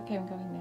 Okay, I'm going now.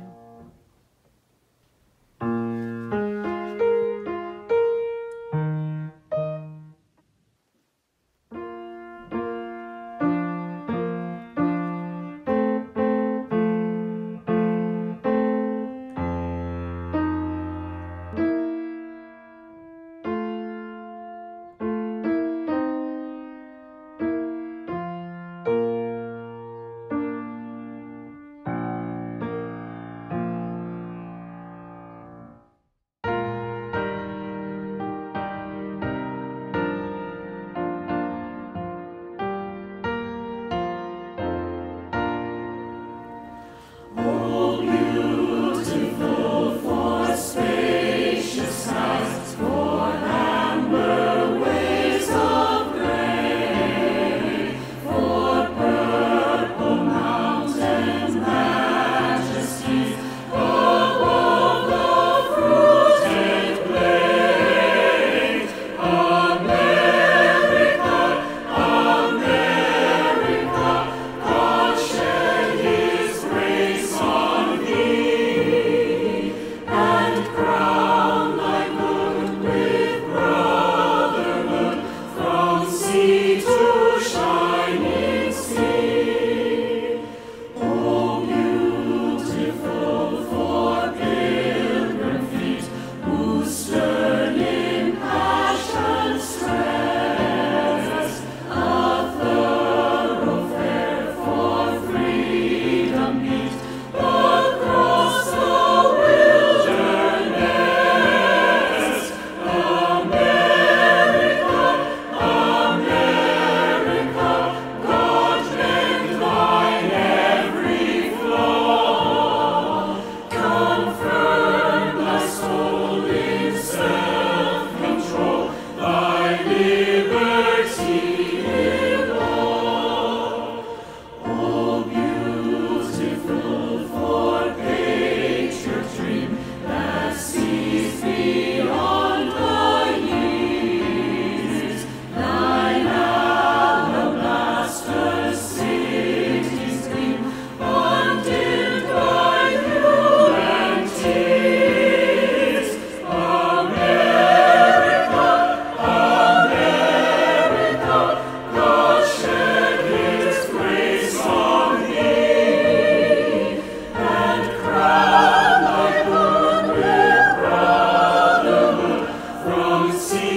Thy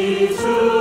Jesus.